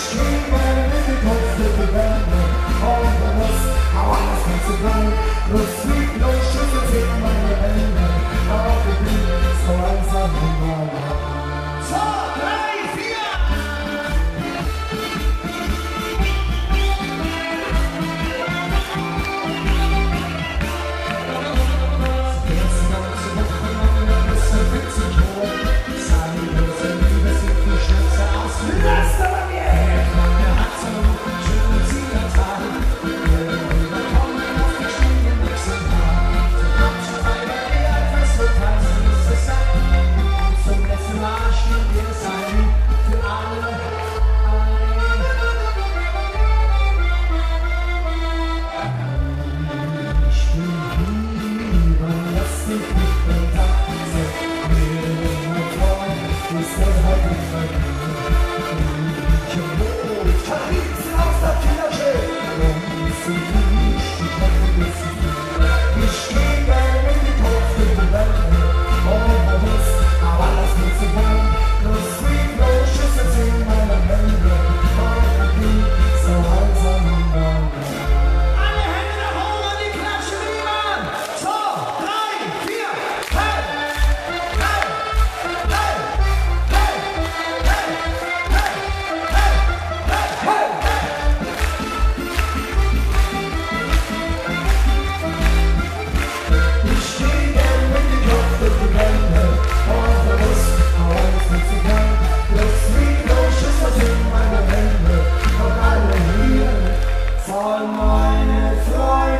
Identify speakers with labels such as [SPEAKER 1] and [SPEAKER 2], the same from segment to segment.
[SPEAKER 1] extreme and difficult to develop. All of us, I lives to run.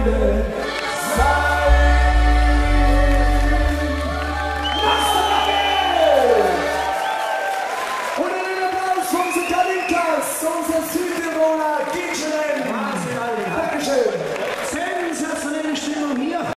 [SPEAKER 1] blinded